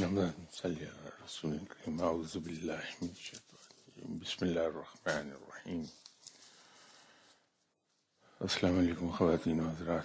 نعم صلي على رسول الكريم. أعوذ بالله من الشيطان الرجيم. بسم الله الرحمن الرحيم. السلام عليكم خواتين وحضرات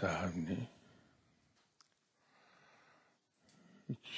صاحب نے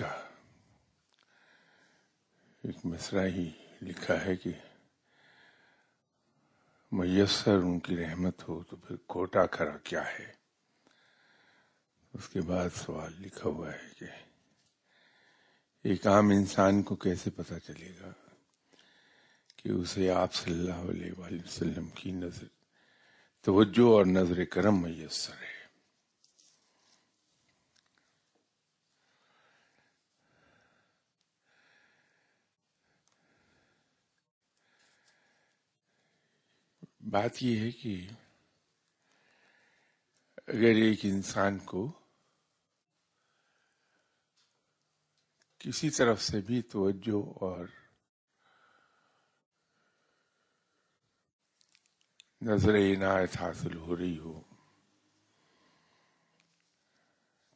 کا ایک مصرع ہی لکھا ہے کہ میسر ان کی رحمت ہو تو پھر کوٹا کھڑا کیا ہے؟ اس کے بعد سوال لکھا ہوا ہے کہ ایک عام انسان کو کیسے پتا چلے گا کہ اسے آپ صلی اللہ علیہ وآلہ وسلم کی نظر توجہ اور نظر کرم میسر ہے؟ بات یہ ہے کہ اگر ایک انسان کو کسی طرف سے بھی توجہ اور نظر عنایت حاصل ہو رہی ہو،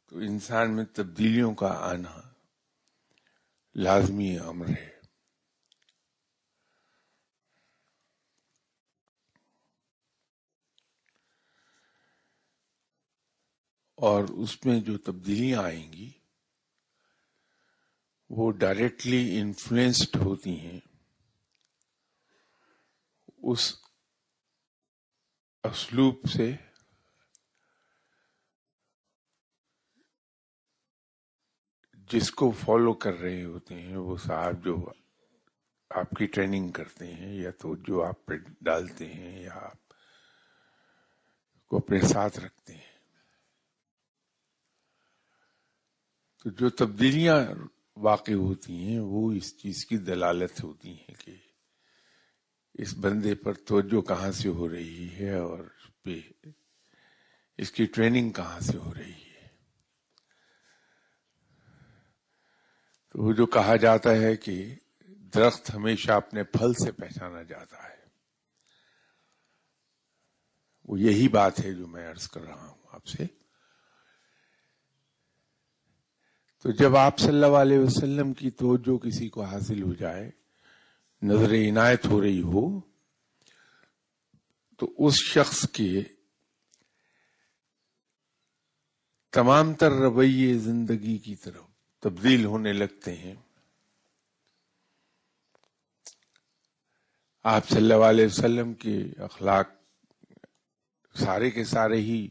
تو انسان میں تبدیلیوں کا آنا لازمی امر ہے۔ اور اس میں جو تبدیلیاں آئیں گی، وہ ڈائریکٹلی انفلوئنسڈ ہوتی ہیں۔ اس اسلوب سے جس کو فالو کر رہے ہوتے ہیں، وہ صاحب جو آپ کی ٹریننگ کرتے ہیں یا تو جو آپ پہ ڈالتے ہیں یا آپ کو اپنے ساتھ رکھتے ہیں۔ تو جو تبدیلیاں واقع ہوتی ہیں، وہ اس چیز کی دلالت ہوتی ہیں کہ اس بندے پر توجہ کہاں سے ہو رہی ہے اور اس پہ اس کی ٹریننگ کہاں سے ہو رہی ہے۔ تو وہ جو کہا جاتا ہے کہ درخت ہمیشہ اپنے پھل سے پہچانا جاتا ہے۔ وہ یہی بات ہے جو میں عرض کر رہا ہوں آپ سے۔ تو جب آپ صلی اللہ علیہ وسلم کی توجہ کسی کو حاصل ہو جائے، نظر عنایت ہو رہی ہو، تو اس شخص کے تمام تر رویے زندگی کی طرف تبدیل ہونے لگتے ہیں۔ آپ صلی اللہ علیہ وسلم کے اخلاق سارے کے سارے ہی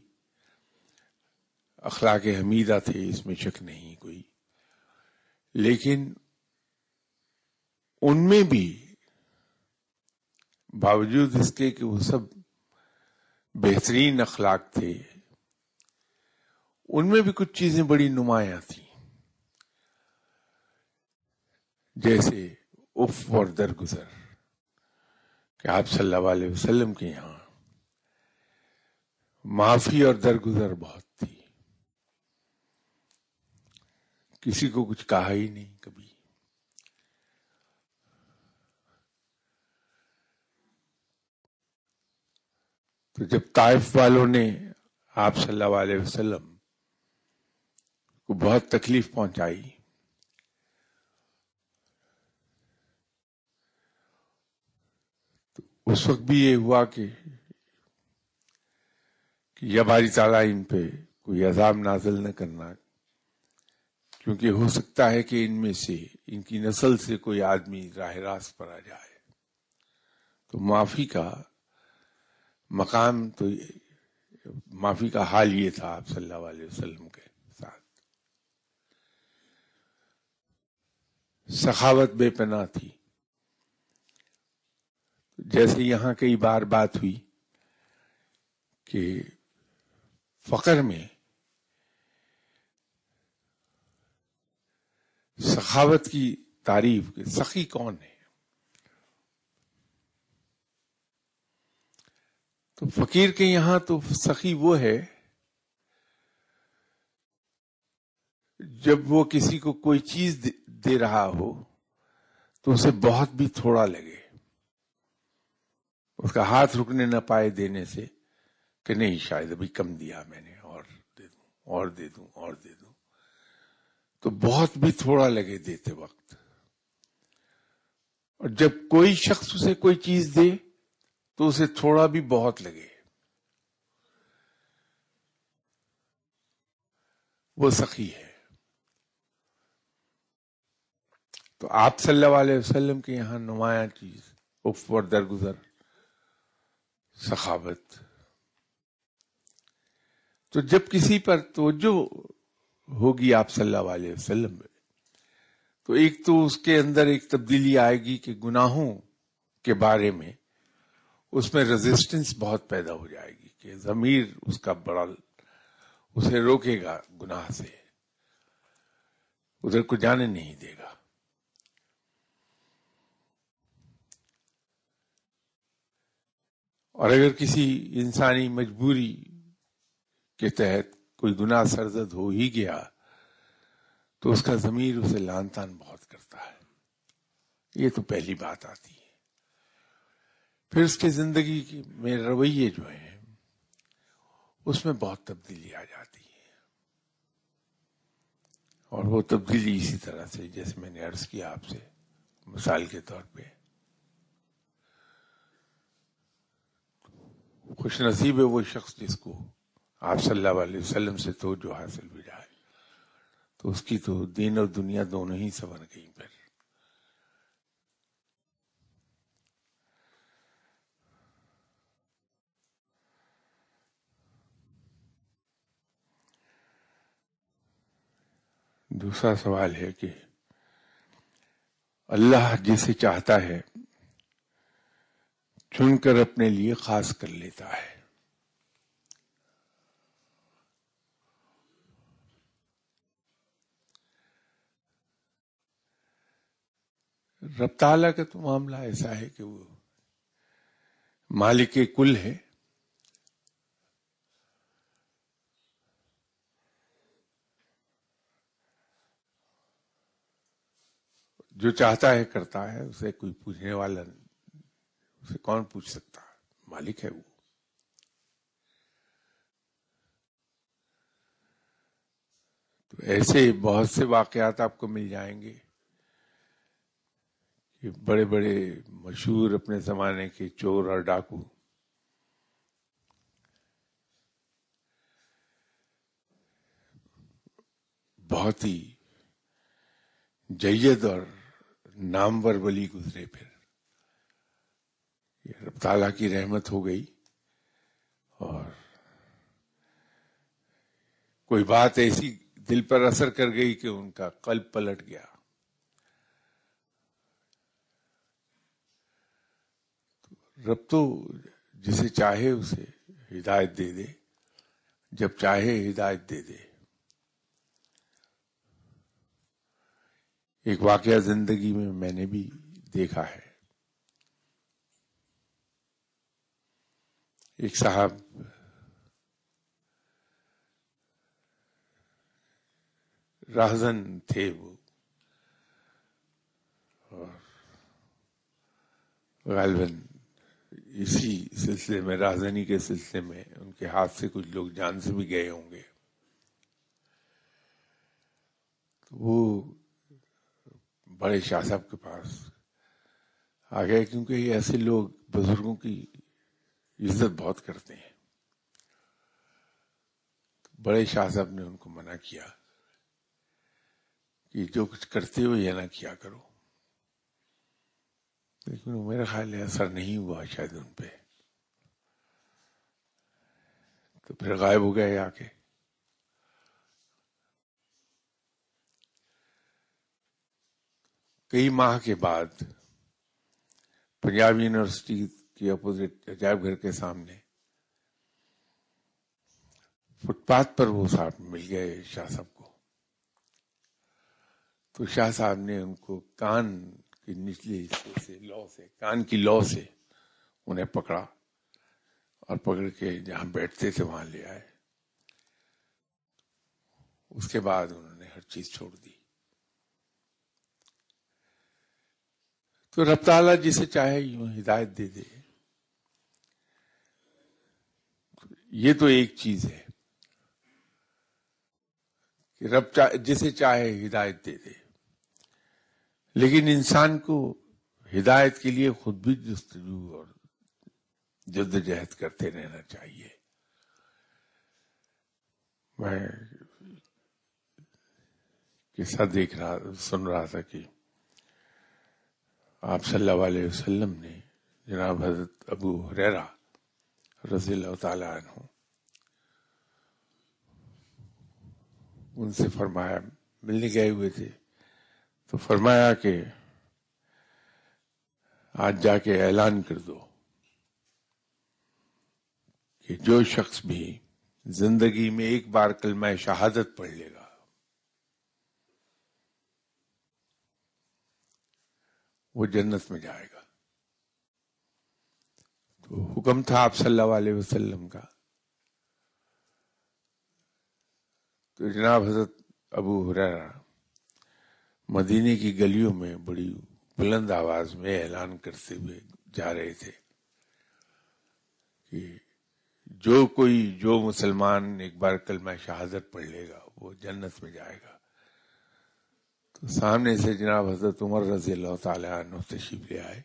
اخلاق حمیدہ تھے، اس میں شک نہیں کوئی۔ لیکن ان میں بھی باوجود اس کے کہ وہ سب بہترین اخلاق تھے، ان میں بھی کچھ چیزیں بڑی نمایاں تھیں۔ جیسے اف اور درگزر، کہ آپ صلی اللہ علیہ وسلم کے یہاں معافی اور درگزر بہت تھی کسی کو کچھ کہا ہی نہیں کبھی۔ تو جب طائف والوں نے آپ صلی اللہ علیہ وسلم کو بہت تکلیف پہنچائی، تو اس وقت بھی یہ ہوا کہ یا باری تعالیٰ ان پہ کوئی عذاب نازل نہ کرنا کیونکہ ہو سکتا ہے کہ ان میں سے، ان کی نسل سے کوئی آدمی راہ راست پر آ جائے۔ تو معافی کا مقام تو معافی کا حال یہ تھا آپ صلی اللہ علیہ وسلم کے ساتھ۔ سخاوت بے پناہ تھی۔ جیسے یہاں کئی بار بات ہوئی کہ فقر میں سخاوت کی تعریف سخی کون ہے؟ تو فقیر کے یہاں تو سخی وہ ہے، جب وہ کسی کو کوئی چیز دے رہا ہو تو اسے بہت بھی تھوڑا لگے۔ اس کا ہاتھ رکنے نہ پائے دینے سے کہ نہیں، شاید ابھی کم دیا میں نے، اور دے دوں، اور دے دوں، اور دے دوں۔ تو بہت بھی تھوڑا لگے دیتے وقت۔ اور جب کوئی شخص اسے کوئی چیز دے تو اسے تھوڑا بھی بہت لگے۔ وہ سخی ہے۔ تو آپ صلی اللہ علیہ وسلم کے یہاں نمایاں چیز، اف اور درگزر، سخاوت۔ تو جب کسی پر توجہ ہوگی آپ صلی اللہ علیہ وسلم میں۔ تو ایک تو اس کے اندر ایک تبدیلی آئے گی کہ گناہوں کے بارے میں اس میں ریزسٹنس بہت پیدا ہو جائے گی کہ ضمیر اس کا بڑا اسے روکے گا گناہ سے۔ ادھر کو جانے نہیں دے گا۔ اور اگر کسی انسانی مجبوری کے تحت کوئی گناہ سرزد ہو ہی گیا تو اس کا ضمیر اسے لان تان بہت کرتا ہے۔ یہ تو پہلی بات آتی ہے۔ پھر اس کے زندگی میں رویے جو ہیں، اس میں بہت تبدیلی آ جاتی ہے۔ اور وہ تبدیلی اسی طرح سے، جیسے میں نے عرض کیا آپ سے، مثال کے طور پہ۔ خوش نصیب ہے وہ شخص جس کو آپ صلی اللہ علیہ وسلم سے تو جو حاصل بھی جائے۔ تو اس کی تو دین اور دنیا دونوں ہی سبر گئی پھر۔ دوسرا سوال ہے کہ اللہ جسے چاہتا ہے چن کر اپنے لیے خاص کر لیتا ہے۔ رب تعالیٰ کا تو معاملہ ایسا ہے کہ وہ مالک کل ہے۔ جو چاہتا ہے کرتا ہے، اسے کوئی پوچھنے والا اسے کون پوچھ سکتا؟ مالک ہے وہ۔ تو ایسے بہت سے واقعات آپ کو مل جائیں گے۔ کہ بڑے بڑے مشہور اپنے زمانے کے چور اور ڈاکو۔ بہت ہی جید اور نامور ولی گزرے پھر۔ رب تعالیٰ کی رحمت ہو گئی اور کوئی بات ایسی دل پر اثر کر گئی کہ ان کا قلب پلٹ گیا۔ رب تو جسے چاہے اسے ہدایت دے دے، جب چاہے ہدایت دے دے۔ ایک واقعہ زندگی میں میں نے بھی دیکھا ہے۔ ایک صاحب راہزن تھے وہ، اور غالباً اسی سلسلے میں راہزنی کے سلسلے میں ان کے ہاتھ سے کچھ لوگ جان سے بھی گئے ہوں گے۔ وہ بڑے شاہ صاحب کے پاس آ گئے، کیونکہ یہ ایسے لوگ بزرگوں کی عزت بہت کرتے ہیں۔ بڑے شاہ صاحب نے ان کو منع کیا کہ جو کچھ کرتے ہو یہ نہ کیا کرو۔ لیکن میرا خیال ہے اثر نہیں ہوا شاید ان پہ۔ تو پھر غائب ہو گئے آ کے۔ کئی ماہ کے بعد پنجاب یونیورسٹی کی اپوزٹ عجائب گھر کے سامنے فٹ پاتھ پر وہ صاحب مل گئے شاہ صاحب کو۔ تو شاہ صاحب نے ان کو کان کی نچلی حصے سے لو سے، کان کی لو سے انہیں پکڑا اور پکڑ کے جہاں بیٹھتے تھے وہاں لے آئے۔ اس کے بعد انہوں نے ہر چیز چھوڑ دی۔ تو رب تعالیٰ جسے چاہے یوں ہدایت دے دے۔ یہ تو ایک چیز ہے کہ رب جسے چاہے ہدایت دے دے۔ لیکن انسان کو ہدایت کے لیے خود بھی جستجو اور جد جہد کرتے رہنا چاہیے۔ میں قصہ دیکھ رہا، سن رہا تھا کہ آپ صلی اللہ علیہ وسلم نے جناب حضرت ابو حریرا رضی اللہ تعالی عنہ ان سے فرمایا، ملنے گئے ہوئے تھے۔ تو فرمایا کہ آج جا کے اعلان کر دو کہ جو شخص بھی زندگی میں ایک بار کلمہ شہادت پڑھ لے گا، وہ جنت میں جائے گا۔ تو حکم تھا آپ صلی اللہ علیہ وسلم کا تو جناب حضرت ابو حرارا مدینے کی گلیوں میں بڑی بلند آواز میں اعلان کرتے ہوئے جا رہے تھے کہ جو کوئی جو مسلمان ایک بار کلمہ شہادت پڑھ لے گا، وہ جنت میں جائے گا۔ تو سامنے سے جناب حضرت عمر رضی اللہ تعالی عنہ تشریف لے آئے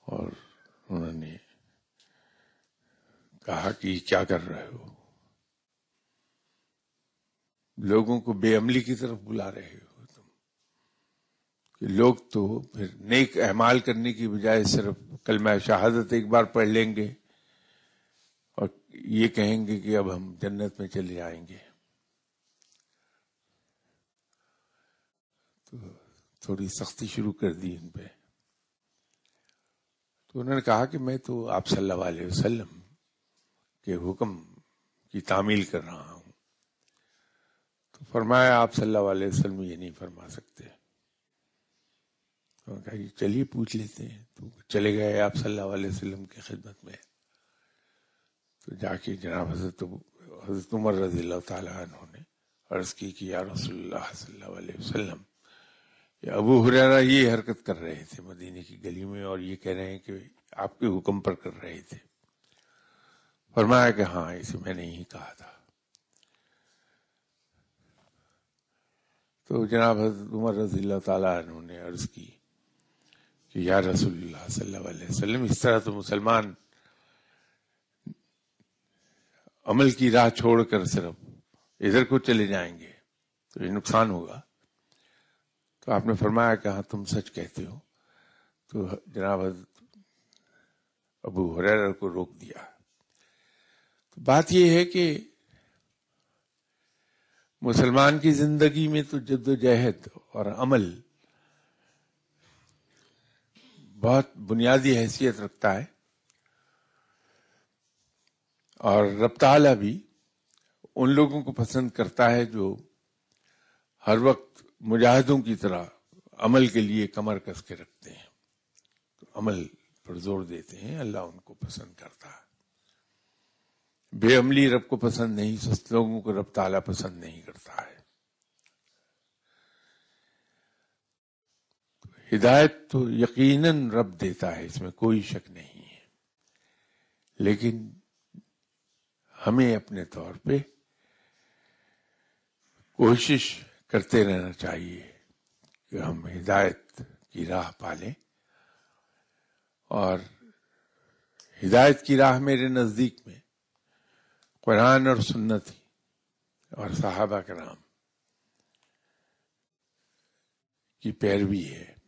اور انہوں نے کہا کہ کیا کر رہے ہو؟ لوگوں کو بے عملی کی طرف بلا رہے ہو۔ کہ لوگ تو پھر نیک اعمال کرنے کی بجائے صرف کلمہ شہادت ایک بار پڑھ لیں گے اور یہ کہیں گے کہ اب ہم جنت میں چلے جائیں گے۔ تو تھوڑی سختی شروع کر دی ان پہ۔ تو انہوں نے کہا کہ میں تو آپ صلی اللہ علیہ وسلم کے حکم کی تعمیل کر رہا ہوں۔ تو فرمایا آپ صلی اللہ علیہ وسلم یہ نہیں فرما سکتے۔ کہا کہ چلیے پوچھ لیتے ہیں۔ تو چلے گئے آپ صلی اللہ علیہ وسلم کی خدمت میں۔ تو جا کے جناب حضرت حضرت عمر رضی اللہ تعالیٰ عنہ نے عرض کی کہ یا رسول اللہ صلی اللہ علیہ وسلم ابو حریرا یہ حرکت کر رہے تھے مدینے کی گلی میں اور یہ کہہ رہے ہیں کہ آپ کے حکم پر کر رہے تھے۔ فرمایا کہ ہاں اسے میں نے ہی کہا تھا۔ تو جناب حضرت عمر رضی اللہ تعالیٰ عنہ نے عرض کی کہ یا رسول اللہ صلی اللہ علیہ وسلم، اس طرح تو مسلمان عمل کی راہ چھوڑ کر صرف ادھر کو چلے جائیں گے تو یہ نقصان ہوگا۔ تو آپ نے فرمایا کہ ہاں تم سچ کہتے ہو۔ تو جناب حضرت ابو حریر کو روک دیا۔ تو بات یہ ہے کہ مسلمان کی زندگی میں تو جد و جہد اور عمل بہت بنیادی حیثیت رکھتا ہے اور رب تعالی بھی ان لوگوں کو پسند کرتا ہے جو ہر وقت مجاہدوں کی طرح عمل کے لیے کمر کس کے رکھتے ہیں۔ عمل پر زور دیتے ہیں، اللہ ان کو پسند کرتا ہے۔ بے عملی رب کو پسند نہیں، سست لوگوں کو رب تعالیٰ پسند نہیں کرتا ہے۔ ہدایت تو یقیناً رب دیتا ہے، اس میں کوئی شک نہیں ہے۔ لیکن ہمیں اپنے طور پہ کوشش کرتے رہنا چاہیے کہ ہم ہدایت کی راہ پالیں۔ اور ہدایت کی راہ میرے نزدیک میں قرآن اور سنت اور صحابہ کرام کی پیروی ہے۔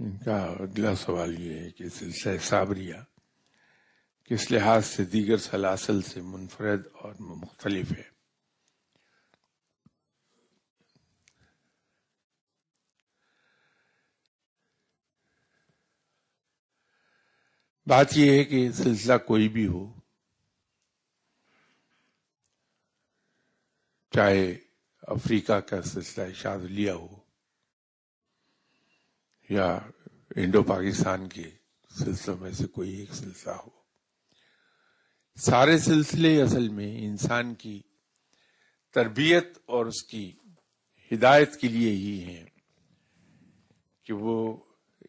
ان کا اگلا سوال یہ ہے کہ سلسلہ صابریہ کس لحاظ سے دیگر سلاسل سے منفرد اور مختلف ہے؟ بات یہ ہے کہ سلسلہ کوئی بھی ہو، چاہے افریقہ کا سلسلہ شادلیہ ہو یا انڈو پاکستان کے سلسلوں میں سے کوئی ایک سلسلہ ہو۔ سارے سلسلے اصل میں انسان کی تربیت اور اس کی ہدایت کے لیے ہی ہیں کہ وہ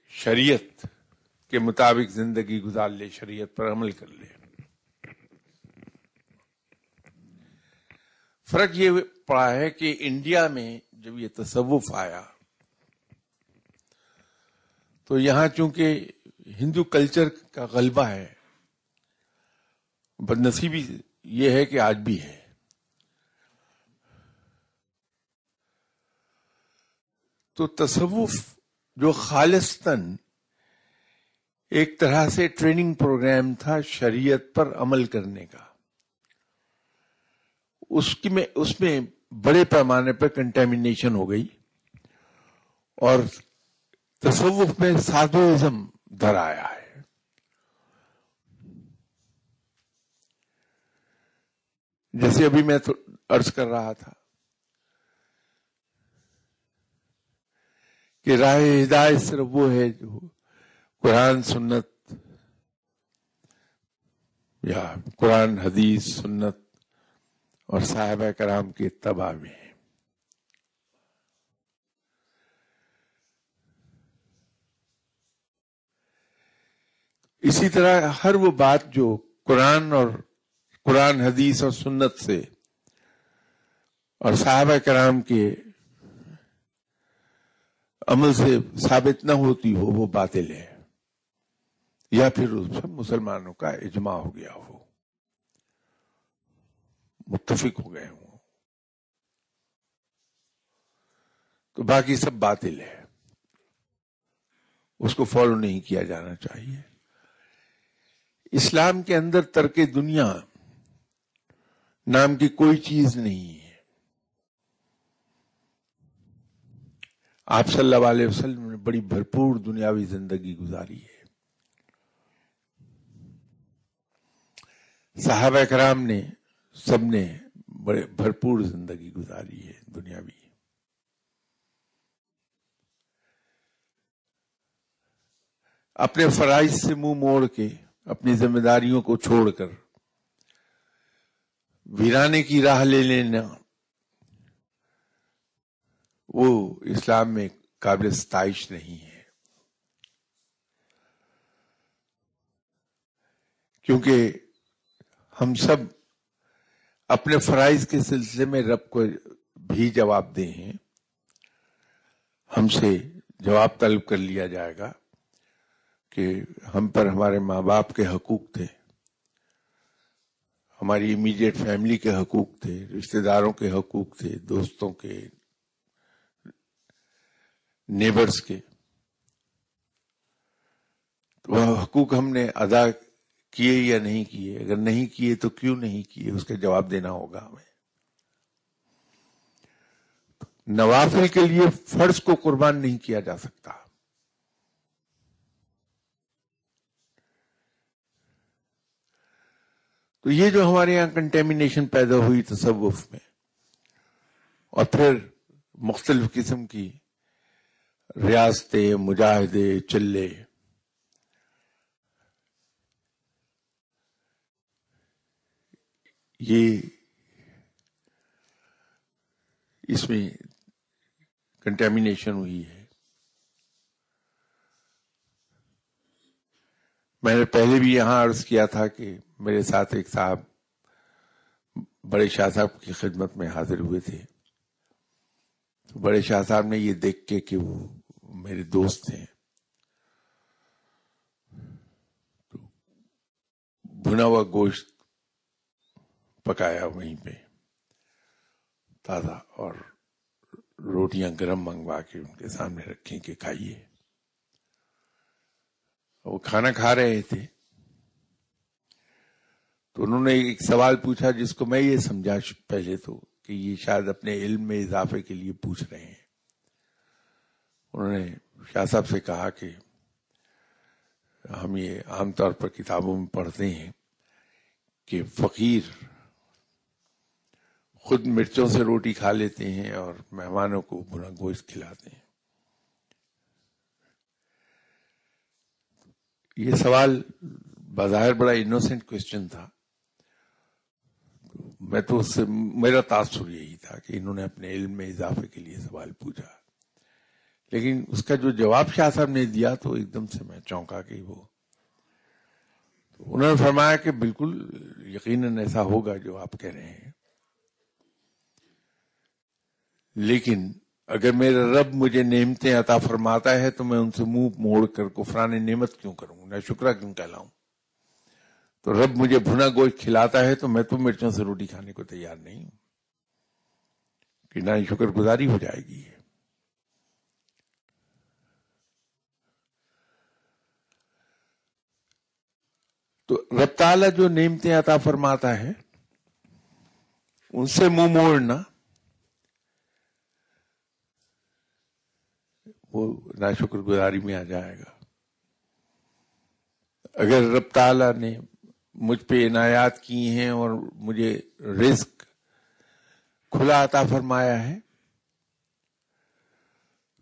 شریعت کے مطابق زندگی گزار لے، شریعت پر عمل کر لے۔ فرق یہ پڑا ہے کہ انڈیا میں جب یہ تصوف آیا تو یہاں چونکہ ہندو کلچر کا غلبہ ہے، بدنصیبی یہ ہے کہ آج بھی ہے۔ تو تصوف جو خالصتاً ایک طرح سے ٹریننگ پروگرام تھا شریعت پر عمل کرنے کا، اس کی میں، اس میں بڑے پیمانے پر کنٹامنیشن ہو گئی اور تصوف میں سادوزم در آیا ہے۔ جیسے ابھی میں ارض کر رہا تھا کہ راہ ہدایت صرف وہ ہے جو قرآن سنت یا قرآن حدیث سنت اور صاحبہ کرام کے اتباع میں ہے اسی طرح ہر وہ بات جو قرآن اور قرآن، حدیث اور سنت سے اور صحابہ کرام کے عمل سے ثابت نہ ہوتی ہو، وہ باطل ہے یا پھر اس مسلمانوں کا اجماع ہو گیا ہو۔ متفق ہو گئے ہوں۔ تو باقی سب باطل ہے اس کو فالو نہیں کیا جانا چاہیے۔ اسلام کے اندر ترک دنیا نام کی کوئی چیز نہیں ہے۔ آپ صلی اللہ علیہ وسلم نے بڑی بھرپور دنیاوی زندگی گزاری ہے۔ صحابہ کرام نے سب نے بڑے بھرپور زندگی گزاری ہے دنیاوی۔ اپنے فرائض سے منہ موڑ کے اپنی ذمہ داریوں کو چھوڑ کر۔ ویرانے کی راہ لے لینا۔ وہ اسلام میں قابل ستائش نہیں ہے۔ کیونکہ ہم سب اپنے فرائض کے سلسلے میں رب کو بھی جواب دے ہیں۔ ہم سے جواب طلب کر لیا جائے گا۔ کہ ہم پر ہمارے ماں باپ کے حقوق تھے، ہماری امیڈیٹ فیملی کے حقوق تھے، رشتہ داروں کے حقوق تھے، دوستوں کے نیبرز کے۔ تو وہ حقوق ہم نے ادا کیے یا نہیں کیے؟ اگر نہیں کیے تو کیوں نہیں کیے؟ اس کا جواب دینا ہوگا ہمیں۔ نوافل کے لیے فرض کو قربان نہیں کیا جا سکتا۔ تو یہ جو ہمارے یہاں کنٹیمنیشن پیدا ہوئی تصوف میں، اور پھر مختلف قسم کی ریاستیں، مجاہدے، چلے، یہ اس میں کنٹیمنیشن ہوئی ہے۔ میں نے پہلے بھی یہاں عرض کیا تھا کہ میرے ساتھ ایک صاحب بڑے شاہ صاحب کی خدمت میں حاضر ہوئے تھے۔ بڑے شاہ صاحب نے یہ دیکھ کے کہ وہ میرے دوست ہیں۔ بھنا ہوا گوشت پکایا وہیں پہ، تازہ، اور روٹیاں گرم منگوا کے ان کے سامنے رکھیں کہ کھائیے۔ وہ کھانا کھا رہے تھے۔ تو انہوں نے ایک سوال پوچھا جس کو میں یہ سمجھا پہلے تو کہ یہ شاید اپنے علم میں اضافے کے لیے پوچھ رہے ہیں۔ انہوں نے شاہ صاحب سے کہا کہ ہم یہ عام طور پر کتابوں میں پڑھتے ہیں کہ فقیر خود مرچوں سے روٹی کھا لیتے ہیں اور مہمانوں کو بنا گوشت کھلاتے ہیں۔ یہ سوال بظاہر بڑا انوسینٹ کوشچن تھا۔ میں تو اس سے میرا تاثر یہی تھا کہ انہوں نے اپنے علم میں اضافے کے لیے سوال پوچھا۔ لیکن اس کا جو جواب شاہ صاحب نے دیا تو ایک دم سے میں چونکا کہ وہ انہوں نے فرمایا کہ بالکل یقیناً ایسا ہوگا جو آپ کہہ رہے ہیں۔ لیکن اگر میرا رب مجھے نعمتیں عطا فرماتا ہے تو میں ان سے منہ موڑ کر کفران نعمت کیوں کروں؟ نہ شکرہ کیوں کہلاؤں؟ تو رب مجھے بھنا گوشت کھلاتا ہے تو میں تو مرچوں سے روٹی کھانے کو تیار نہیں ہوں۔ کہ نہ شکر گزاری ہو جائے گی۔ تو رب تعالیٰ جو نعمتیں عطا فرماتا ہے، ان سے منہ موڑنا وہ نا شکر گزاری میں آ جائے گا۔ اگر رب تعالیٰ نے مجھ پہ عنایات کی ہیں اور مجھے رزق کھلا عطا فرمایا ہے،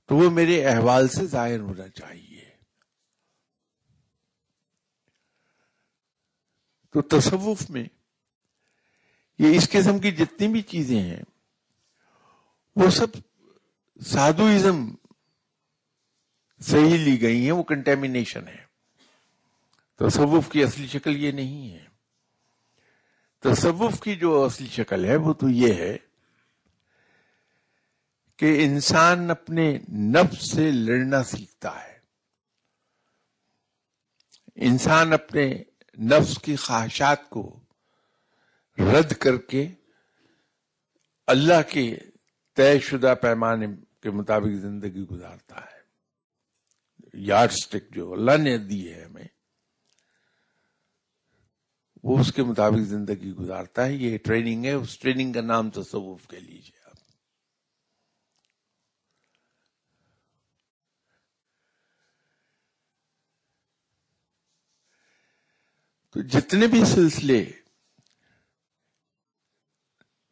تو وہ میرے احوال سے ظاہر ہونا چاہیے۔ تو تصوف میں یہ اس قسم کی جتنی بھی چیزیں ہیں، وہ سب سادھوزم صحیح لی گئی ہیں، وہ کنٹیمنیشن ہے تصوف کی اصلی شکل یہ نہیں ہے۔ تصوف کی جو اصلی شکل ہے، وہ تو یہ ہے کہ انسان اپنے نفس سے لڑنا سیکھتا ہے۔ انسان اپنے نفس کی خواہشات کو رد کر کے اللہ کے طے شدہ پیمانے کے مطابق زندگی گزارتا ہے۔ یارڈ سٹک جو اللہ نے دی ہے ہمیں، وہ اس کے مطابق زندگی گزارتا ہے۔ یہ ٹریننگ ہے، اس ٹریننگ کا نام تصوف کے لیجیے آپ۔ تو جتنے بھی سلسلے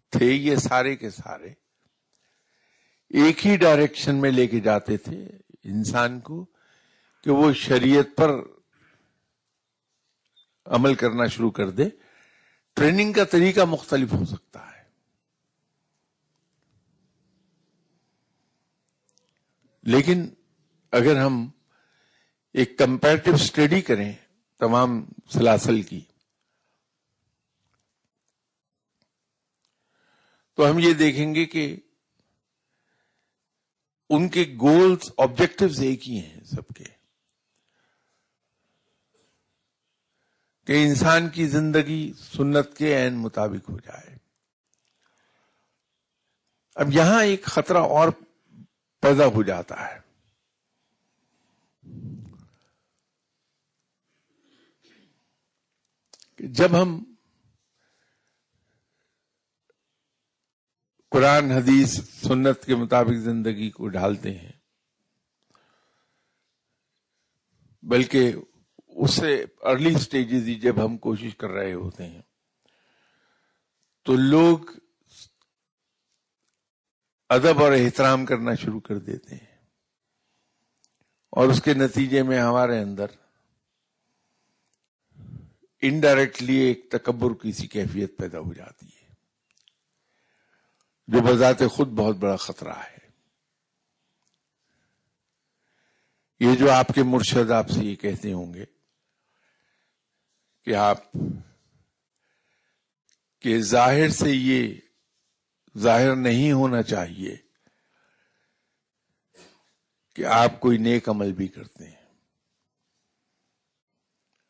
تھے، یہ سارے کے سارے ایک ہی ڈائریکشن میں لے کے جاتے تھے انسان کو۔ کہ وہ شریعت پر عمل کرنا شروع کر دے، ٹریننگ کا طریقہ مختلف ہو سکتا ہے۔ لیکن اگر ہم ایک کمپیرٹیو اسٹڈی کریں تمام سلاسل کی، تو ہم یہ دیکھیں گے کہ ان کے گولز آبجیکٹوز ایک ہی ہیں سب کے۔ کہ انسان کی زندگی سنت کے عین مطابق ہو جائے۔ اب یہاں ایک خطرہ اور پیدا ہو جاتا ہے۔ کہ جب ہم قرآن، حدیث، سنت کے مطابق زندگی کو ڈھالتے ہیں، بلکہ اس سے ارلی سٹیجز ہی جب ہم کوشش کر رہے ہوتے ہیں، تو لوگ ادب اور احترام کرنا شروع کر دیتے ہیں۔ اور اس کے نتیجے میں ہمارے اندر انڈائریکٹلی ایک تکبر کی سی کیفیت پیدا ہو جاتی ہے، جو بذات خود بہت بڑا خطرہ ہے۔ یہ جو آپ کے مرشد آپ سے یہ کہتے ہوں گے کہ آپ کہ ظاہر سے یہ ظاہر نہیں ہونا چاہیے کہ آپ کوئی نیک عمل بھی کرتے ہیں۔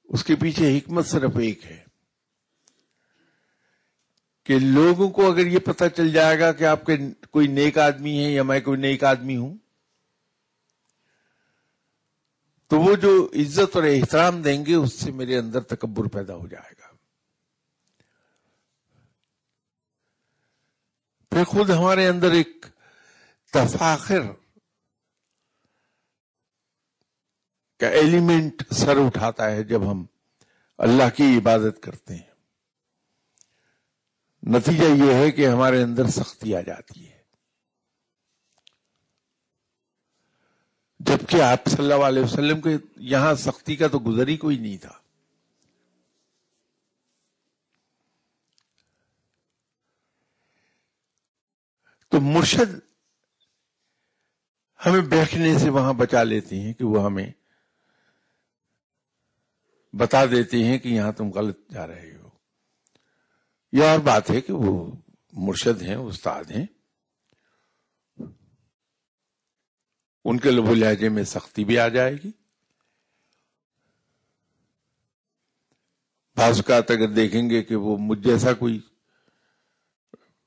اس کے پیچھے حکمت صرف ایک ہے کہ لوگوں کو اگر یہ پتہ چل جائے گا کہ آپ کے کوئی نیک آدمی ہے یا میں کوئی نیک آدمی ہوں تو وہ جو عزت اور احترام دیں گے، اس سے میرے اندر تکبر پیدا ہو جائے گا۔ پھر خود ہمارے اندر ایک تفاخر کا ایلیمنٹ سر اٹھاتا ہے جب ہم اللہ کی عبادت کرتے ہیں۔ نتیجہ یہ ہے کہ ہمارے اندر سختی آ جاتی ہے۔ جبکہ آپ صلی اللہ علیہ وسلم کے یہاں سختی کا تو گزر ہی کوئی نہیں تھا۔ تو مرشد ہمیں بیٹھنے سے وہاں بچا لیتے ہیں کہ وہ ہمیں بتا دیتے ہیں کہ یہاں تم غلط جا رہے ہو۔ یہ اور بات ہے کہ وہ مرشد ہیں، استاد ہیں۔ ان کے لبو لہجے میں سختی بھی آ جائے گی۔ بعض اوقات اگر دیکھیں گے کہ وہ مجھ جیسا کوئی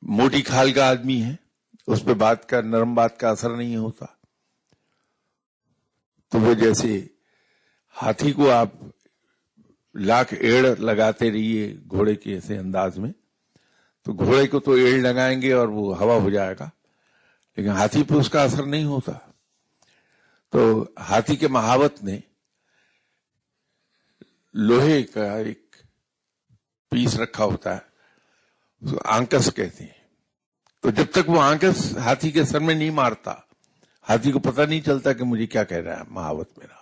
موٹی کھال کا آدمی ہے، اس پہ بات کا، نرم بات کا اثر نہیں ہوتا۔ تو وہ جیسے ہاتھی کو آپ لاکھ ایڑ لگاتے رہیے گھوڑے کے ایسے انداز میں، تو گھوڑے کو تو ایڑ لگائیں گے اور وہ ہوا ہو جائے گا، لیکن ہاتھی پہ اس کا اثر نہیں ہوتا۔ تو ہاتھی کے مہاوت نے لوہے کا ایک پیس رکھا ہوتا ہے، اس کو آنکس کہتے ہیں۔ تو جب تک وہ آنکس ہاتھی کے سر میں نہیں مارتا، ہاتھی کو پتہ نہیں چلتا کہ مجھے کیا کہہ رہا ہے، مہاوت میرا۔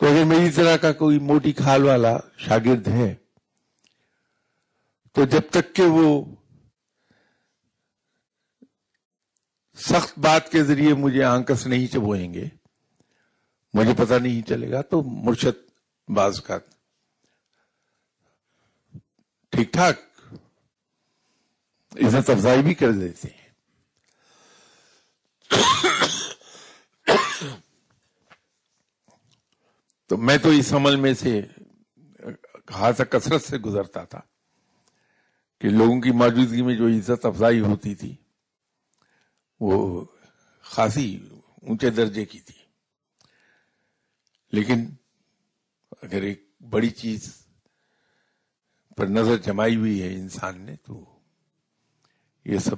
تو اگر میری طرح کا کوئی موٹی کھال والا شاگرد ہے، تو جب تک کہ وہ سخت بات کے ذریعے مجھے آنکس نہیں چبوئیں گے۔ مجھے پتہ نہیں چلے گا تو مرشد باز کا ٹھیک ٹھاک۔ عزت افزائی بھی کر دیتے ہیں۔ تو میں تو اس عمل میں سے خاصا کثرت سے گزرتا تھا کہ لوگوں کی موجودگی میں جو عزت افزائی ہوتی تھی وہ خاصی اونچے درجے کی تھی۔ لیکن اگر ایک بڑی چیز پر نظر جمائی ہوئی ہے انسان نے، تو یہ سب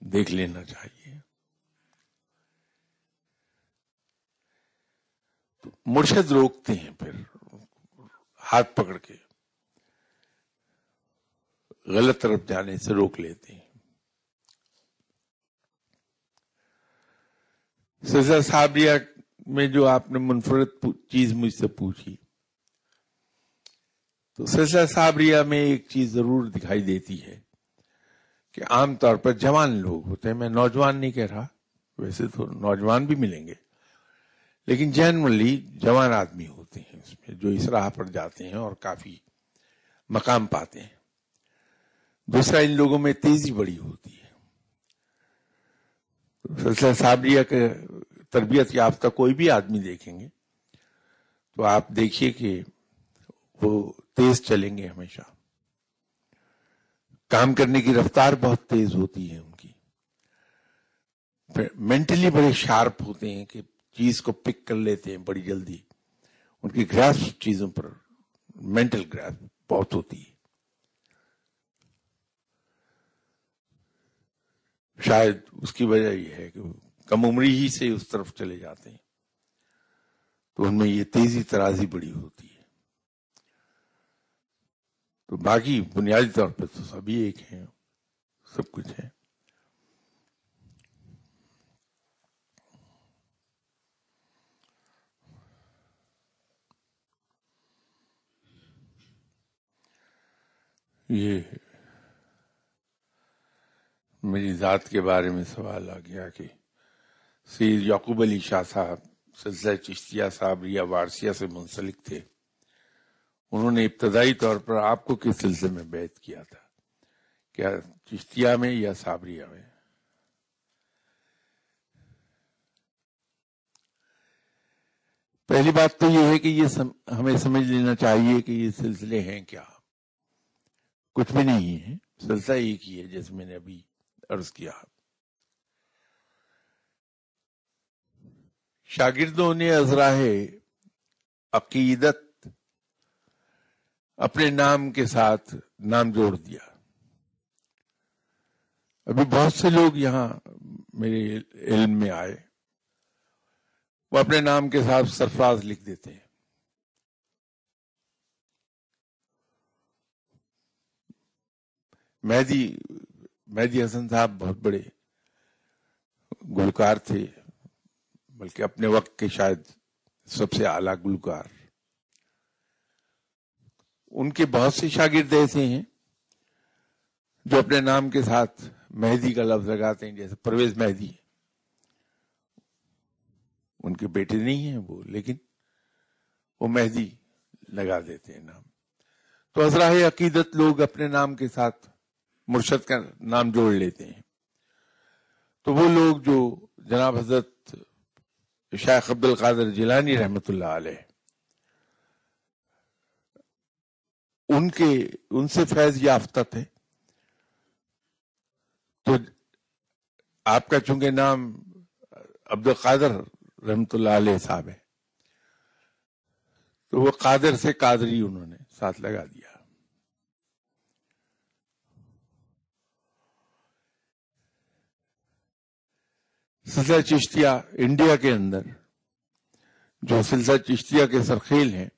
دیکھ لینا چاہیے۔ مرشد روکتے ہیں پھر ہاتھ پکڑ کے، غلط طرف جانے سے روک لیتے ہیں۔ سزا صابریہ میں جو آپ نے منفرد چیز مجھ سے پوچھی۔ تو سزا صابریہ میں ایک چیز ضرور دکھائی دیتی ہے کہ عام طور پر جوان لوگ ہوتے ہیں۔ میں نوجوان نہیں کہہ رہا، ویسے تو نوجوان بھی ملیں گے۔ لیکن جنرلی جوان آدمی ہوتے ہیں اس میں، جو اس راہ پر جاتے ہیں اور کافی مقام پاتے ہیں۔ دوسرا، ان لوگوں میں تیزی بڑی ہوتی ہے۔ سلسلہ صابریہ کے تربیت یافتہ کوئی بھی آدمی دیکھیں گے، تو آپ دیکھیے کہ وہ تیز چلیں گے ہمیشہ۔ کام کرنے کی رفتار بہت تیز ہوتی ہے ان کی۔ مینٹلی بڑے شارپ ہوتے ہیں کہ چیز کو پک کر لیتے ہیں بڑی جلدی۔ ان کی گراس چیزوں پر مینٹل گراس بہت ہوتی ہے۔ شاید اس کی وجہ یہ ہے کہ کم عمری ہی سے اس طرف چلے جاتے ہیں۔ تو ان میں یہ تیزی ترازی بڑی ہوتی ہے۔ تو باقی بنیادی طور پہ تو سبھی ایک ہیں، سب کچھ ہے یہ میری ذات کے بارے میں سوال آ گیا کہ سید یعقوب علی شاہ صاحب، سلسلہ چشتیہ صاحب یا وارسیہ سے منسلک تھے۔ انہوں نے ابتدائی طور پر آپ کو کس سلسلے میں بیعت کیا تھا؟ کیا چشتیہ میں یا صابریہ میں؟ پہلی بات تو یہ ہے کہ یہ ہمیں سمجھ لینا چاہیے کہ یہ سلسلے ہیں کیا۔ کچھ بھی نہیں ہے، سلسلہ ایک ہی ہے، جیسے میں نے ابھی عرض کیا۔ شاگردوں نے ازراہ عقیدت اپنے نام کے ساتھ نام جوڑ دیا۔ ابھی بہت سے لوگ یہاں میرے علم میں آئے، وہ اپنے نام کے ساتھ سرفراز لکھ دیتے ہیں۔ مہدی مہدی حسن صاحب بہت بڑے گلوکار تھے، بلکہ اپنے وقت کے شاید سب سے اعلی گلوکار۔ ان کے بہت سے شاگرد ایسے ہیں جو اپنے نام کے ساتھ مہدی کا لفظ لگاتے ہیں، جیسے پرویز مہدی۔ ان کے بیٹے نہیں ہیں وہ، لیکن وہ مہدی لگا دیتے ہیں نام۔ تو حضراہ عقیدت لوگ اپنے نام کے ساتھ مرشد کا نام جوڑ لیتے ہیں۔ تو وہ لوگ جو جناب حضرت شیخ عبد القادر جیلانی رحمت اللہ علیہ، ان کے، ان سے فیض یافتہ تھے۔ تو آپ کا چونکہ نام عبد القادر رحمت اللہ علیہ صاحب ہے تو وہ قادر سے قادری انہوں نے ساتھ لگا دیا۔ سلسلہ چشتیہ انڈیا کے اندر، جو سلسلہ چشتیہ کے سرخیل ہیں،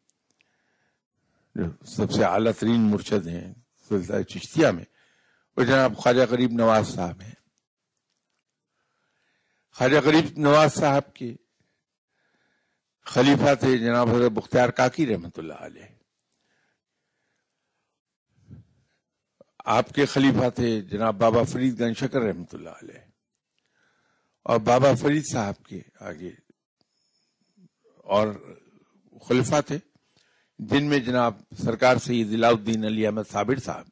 جو سب سے اعلیٰ ترین مرشد ہیں سلسلہ چشتیہ میں، وہ جناب خواجہ غریب نواز صاحب ہیں۔ خواجہ غریب نواز صاحب کے خلیفہ تھے جناب حضرت بختیار کاکی رحمت اللہ علیہ۔ آپ کے خلیفہ تھے جناب بابا فرید گن شکر رحمت اللہ علیہ۔ اور بابا فرید صاحب کے آگے۔ اور خلیفہ تھے۔ جن میں جناب سرکار سید الدین علی احمد صابر صاحب۔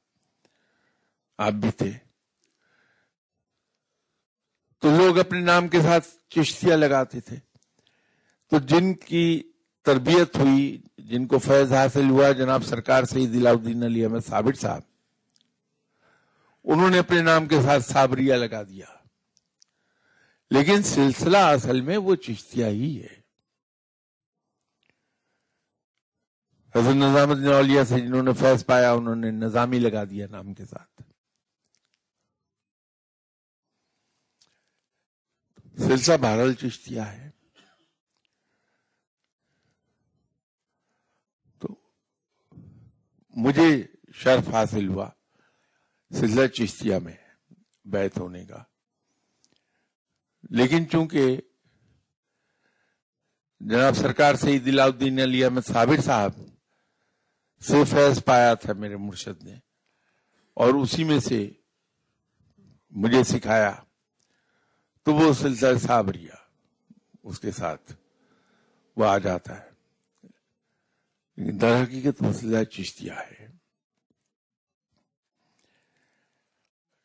آپ بھی تھے۔ تو لوگ اپنے نام کے ساتھ چشتیاں لگاتے تھے۔ تو جن کی تربیت ہوئی، جن کو فیض حاصل ہوا، جناب سرکار سید الدین علی احمد صابر صاحب، انہوں نے اپنے نام کے ساتھ صابریہ لگا دیا۔ لیکن سلسلہ اصل میں وہ چشتیہ ہی ہے۔ حضرت نظام الدین اولیاء سے جنہوں نے فیض پایا، انہوں نے نظامی لگا دیا نام کے ساتھ۔ سلسلہ بہرحال چشتیہ ہے۔ تو مجھے شرف حاصل ہوا سلسلہ چشتیہ میں بیت ہونے کا۔ لیکن چونکہ جناب سرکار سید الدین علی احمد صابر صاحب سے فیض پایا تھا میرے مرشد نے، اور اسی میں سے مجھے سکھایا، تو وہ سلسلہ صابریہ اس کے ساتھ وہ آ جاتا ہے۔ لیکن در حقیقت مسئلہ چشتیہ ہے۔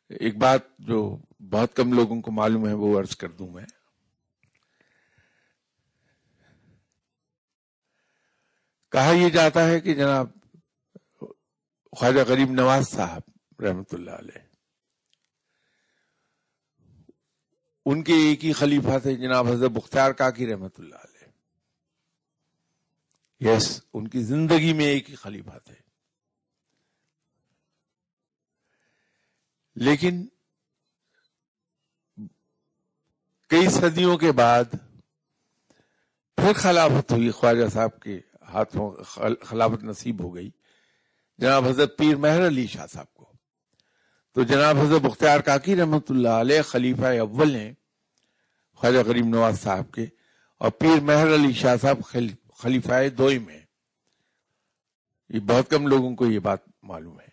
ایک بات جو بہت کم لوگوں کو معلوم ہے، وہ عرض کر دوں میں۔ کہا یہ جاتا ہے کہ جناب خواجہ غریب نواز صاحب رحمت اللہ علیہ، ان کے ایک ہی خلیفہ تھے جناب حضرت بختیار کاکی رحمت اللہ علیہ۔ یس، ان کی زندگی میں ایک ہی خلیفہ تھے۔ لیکن کئی صدیوں کے بعد پھر خلافت ہوئی، خواجہ صاحب کے ہاتھوں خلافت نصیب ہو گئی۔ جناب حضرت پیر مہر علی شاہ صاحب کو۔ تو جناب حضرت بختیار کاکی رحمت اللہ علیہ خلیفہ اول نے خواجہ غریب نواز صاحب کے، اور پیر مہر علی شاہ صاحب خلیفہ دوئی میں یہ بہت کم لوگوں کو یہ بات معلوم ہے۔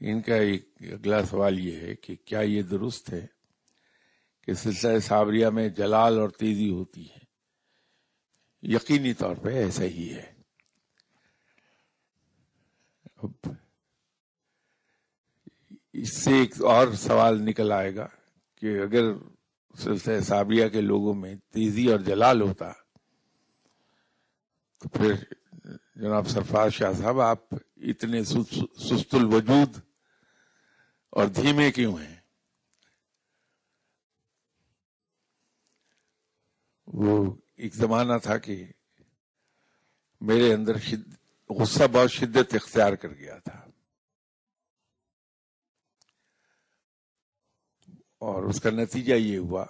ان کا ایک اگلا سوال یہ ہے کہ کیا یہ درست ہے کہ سلسلہ صابریہ میں جلال اور تیزی ہوتی ہے؟ یقینی طور پہ ایسا ہی ہے۔ اس سے ایک اور سوال نکل آئے گا کہ اگر سلسلہ صابریہ کے لوگوں میں تیزی اور جلال ہوتا، تو پھر جناب سرفراز شاہ صاحب، آپ اتنے سست الوجود اور دھیمے کیوں ہیں؟ وہ ایک زمانہ تھا کہ میرے اندر غصہ بہت شدت اختیار کر گیا تھا۔ اور اس کا نتیجہ یہ ہوا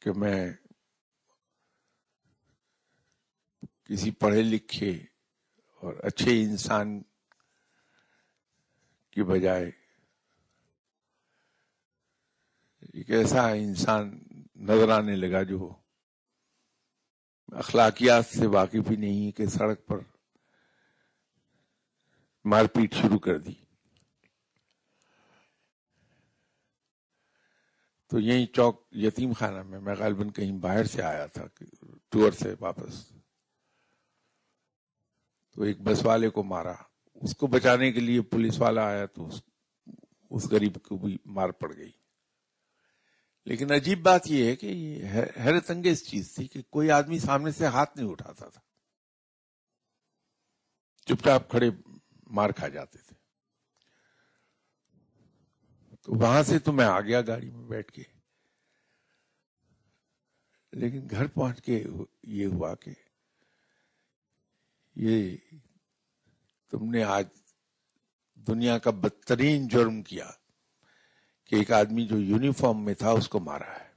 کہ میں کسی پڑھے لکھے اور اچھے انسان کی بجائے ایک ایسا انسان نظر آنے لگا جو اخلاقیات سے واقف ہی نہیں کہ سڑک پر مار پیٹ شروع کر دی۔ تو یہی چوک یتیم خانہ میں میں غالباً کہیں باہر سے آیا تھا ٹور سے واپس۔ تو ایک بس والے کو مارا۔ اس کو بچانے کے لیے پولیس والا آیا تو اس غریب کو بھی مار پڑ گئی۔ لیکن عجیب بات یہ ہے کہ یہ حیرت انگیز چیز تھی کہ کوئی آدمی سامنے سے ہاتھ نہیں اٹھاتا تھا۔ چپ چاپ کھڑے مار کھا جاتے تھے۔ تو وہاں سے تو میں آ گیا گاڑی میں بیٹھ کے۔ لیکن گھر پہنچ کے یہ ہوا کہ یہ تم نے آج دنیا کا بدترین جرم کیا کہ ایک آدمی جو یونیفارم میں تھا اس کو مارا ہے۔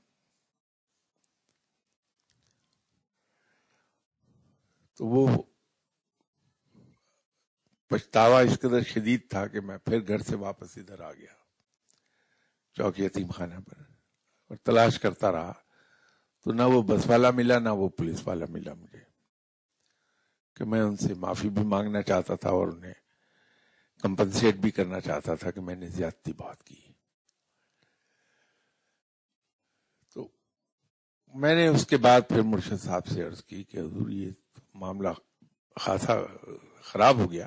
تو وہ پچھتاوا اس قدر شدید تھا کہ میں پھر گھر سے واپس ادھر آ گیا چوک یتیم خانہ پر، اور تلاش کرتا رہا۔ تو نہ وہ بس والا ملا، نہ وہ پولیس والا ملا مجھے۔ کہ میں ان سے معافی بھی مانگنا چاہتا تھا اور انہیں کمپنسیٹ بھی کرنا چاہتا تھا کہ میں نے زیادتی بات کی۔ تو میں نے اس کے بعد پھر مرشد صاحب سے عرض کی کہ حضور، یہ معاملہ خاصا خراب ہو گیا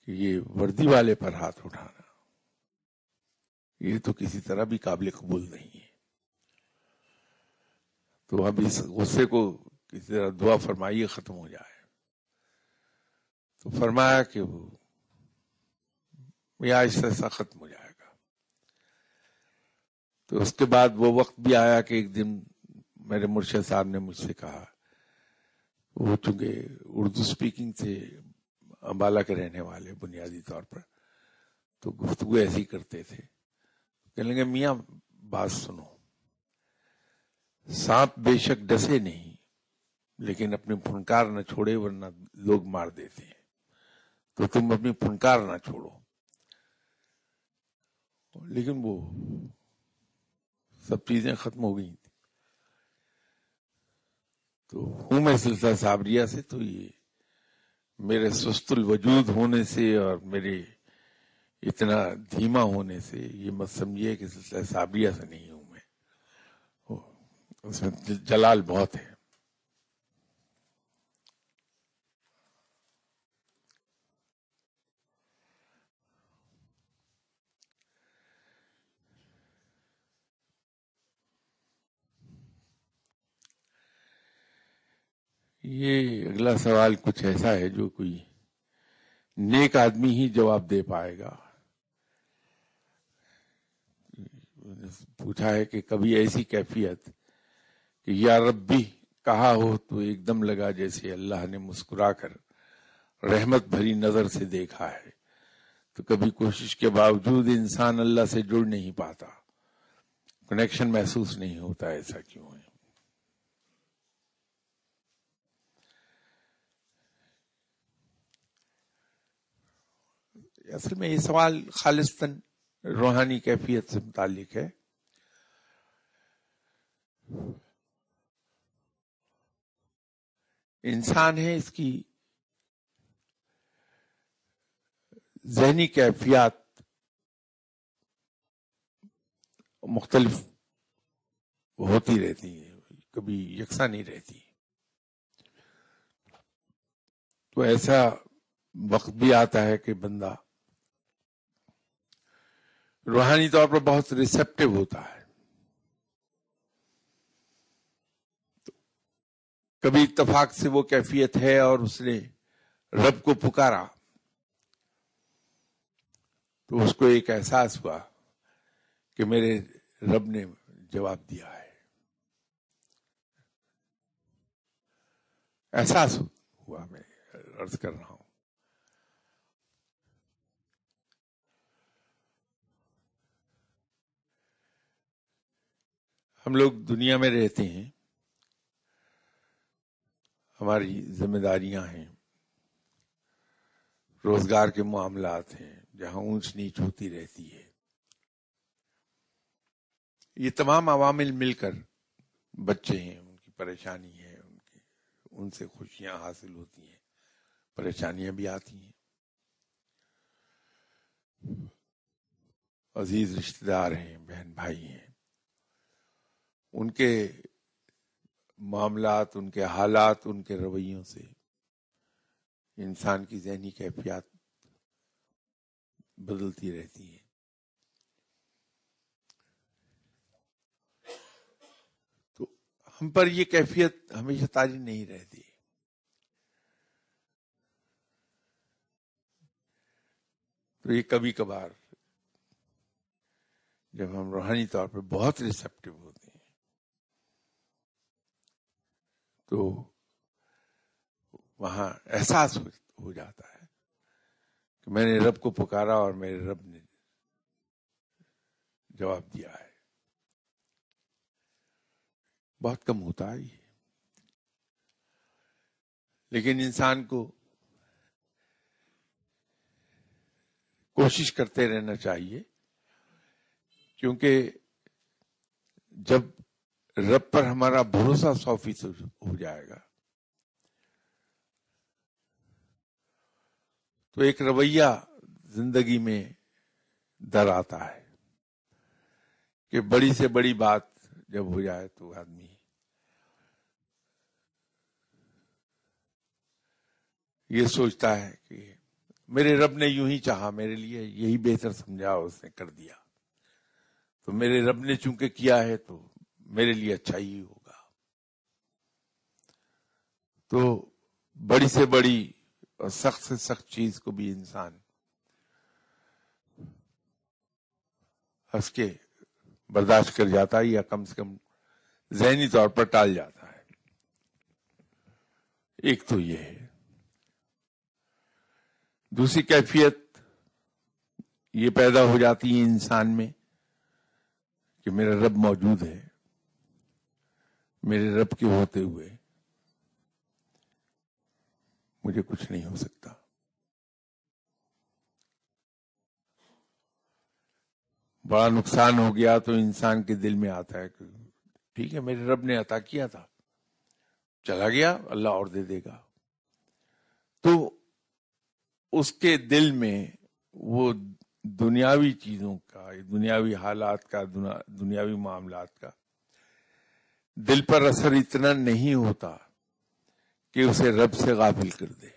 کہ یہ وردی والے پر ہاتھ اٹھانا۔ یہ تو کسی طرح بھی قابل قبول نہیں ہے۔ تو اب اس غصے کو کسی طرح دعا فرمائیے، ختم ہو جائے۔ تو فرمایا کہ وہ آہستہ آہستہ ختم ہو جائے گا۔ تو اس کے بعد وہ وقت بھی آیا کہ ایک دن میرے مرشد صاحب نے مجھ سے کہا، وہ چونکہ اردو سپیکنگ تھے امبالا کے رہنے والے بنیادی طور پر، تو گفتگو ایسی کرتے تھے۔ کہنے میاں، بات سنو۔ سانپ بے شک ڈسے نہیں۔ لیکن اپنی پھنکار نہ چھوڑے ورنہ لوگ مار دیتے ہیں۔ تو تم اپنی پھنکار نہ چھوڑو۔ لیکن وہ سب چیزیں ختم ہو گئی تو ہوں میں سلسلہ صابریہ سے، تو یہ میرے سست الوجود ہونے سے اور میرے اتنا دھیما ہونے سے یہ مت سمجھیے کہ سلسلہ صابریہ سے نہیں ہوں میں۔ اس میں جلال بہت ہے۔ یہ اگلا سوال کچھ ایسا ہے جو کوئی نیک آدمی ہی جواب دے پائے گا۔ پوچھا ہے کہ کبھی ایسی کیفیت کہ یا رب بھی کہا ہو تو ایک دم لگا جیسے اللہ نے مسکرا کر رحمت بھری نظر سے دیکھا ہے۔ تو کبھی کوشش کے باوجود انسان اللہ سے جڑ نہیں پاتا۔ کنیکشن محسوس نہیں ہوتا ایسا کیوں ہے؟ اصل میں یہ سوال خالصتاً روحانی کیفیت سے متعلق ہے۔ انسان ہے اس کی ذہنی کیفیات مختلف ہوتی رہتی ہیں، کبھی یکساں نہیں رہتی۔ تو ایسا وقت بھی آتا ہے کہ بندہ روحانی طور پر بہت ریسپٹیو ہوتا ہے۔ کبھی اتفاق سے وہ کیفیت ہے اور اس نے رب کو پکارا۔ تو اس کو ایک احساس ہوا کہ میرے رب نے جواب دیا ہے۔ احساس ہوا میں عرض کر رہا ہوں۔ ہم لوگ دنیا میں رہتے ہیں۔ ہماری ذمہ داریاں ہیں۔ روزگار کے معاملات ہیں جہاں اونچ نیچ ہوتی رہتی ہے۔ یہ تمام عوامل مل کر بچے ہیں، ان کی پریشانی ہے، ان کی، ان سے خوشیاں حاصل ہوتی ہیں، پریشانیاں بھی آتی ہیں۔ عزیز رشتہ دار ہیں، بہن بھائی ہیں۔ ان کے معاملات، ان کے حالات، ان کے رویوں سے انسان کی ذہنی کیفیات بدلتی رہتی ہیں۔ تو ہم پر یہ کیفیت ہمیشہ تاری نہیں رہتی۔ تو یہ کبھی کبھار جب ہم روحانی طور پہ بہت ریسپٹیو ہوتے ہیں تو وہاں احساس ہو جاتا ہے کہ میں نے رب کو پکارا اور میرے رب نے جواب دیا ہے۔ بہت کم ہوتا ہے یہ۔ لیکن انسان کو کوشش کرتے رہنا چاہیے، کیونکہ جب رب پر ہمارا بھروسہ سو فیصد ہو جائے گا۔ تو ایک رویہ زندگی میں در آتا ہے کہ بڑی سے بڑی بات جب ہو جائے تو آدمی یہ سوچتا ہے کہ میرے رب نے یوں ہی چاہا، میرے لیے یہی بہتر سمجھا، اس نے کر دیا۔ تو میرے رب نے چونکہ کیا ہے تو میرے لیے اچھا ہی ہوگا۔ تو بڑی سے بڑی اور سخت سے سخت چیز کو بھی انسان ہنس کے برداشت کر جاتا ہے یا کم سے کم ذہنی طور پر ٹال جاتا ہے۔ ایک تو یہ ہے۔ دوسری کیفیت یہ پیدا ہو جاتی ہے انسان میں کہ میرا رب موجود ہے۔ میرے رب کے ہوتے ہوئے مجھے کچھ نہیں ہو سکتا۔ بڑا نقصان ہو گیا تو انسان کے دل میں آتا ہے کہ ٹھیک ہے، میرے رب نے عطا کیا تھا۔ چلا گیا، اللہ اور دے دے گا۔ تو اس کے دل میں وہ دنیاوی چیزوں کا، دنیاوی حالات کا دنیاوی معاملات کا دل پر اثر اتنا نہیں ہوتا کہ اسے رب سے غافل کر دے۔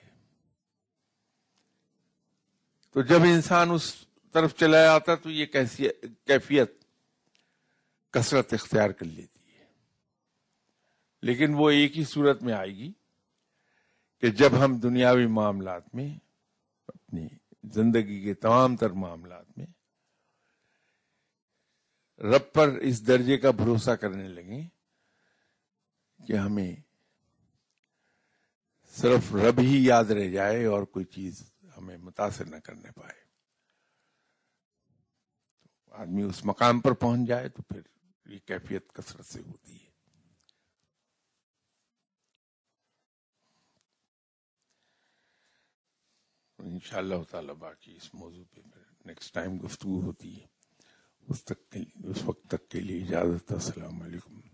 تو جب انسان اس طرف چلا جاتا تو یہ کیفیت، کثرت اختیار کر لیتی ہے۔ لیکن وہ ایک ہی صورت میں آئے گی کہ جب ہم دنیاوی معاملات میں، اپنی زندگی کے تمام تر معاملات میں رب پر اس درجے کا بھروسہ کرنے لگیں کہ ہمیں صرف رب ہی یاد رہ جائے اور کوئی چیز ہمیں متاثر نہ کرنے پائے۔ آدمی اس مقام پر پہنچ جائے تو پھر یہ کیفیت کثرت سے ہوتی ہے۔ ان شاء اللہ تعالی باقی اس موضوع پہ نیکسٹ ٹائم گفتگو ہوتی ہے۔ اس تک اس وقت تک کے لیے اجازت السلام علیکم۔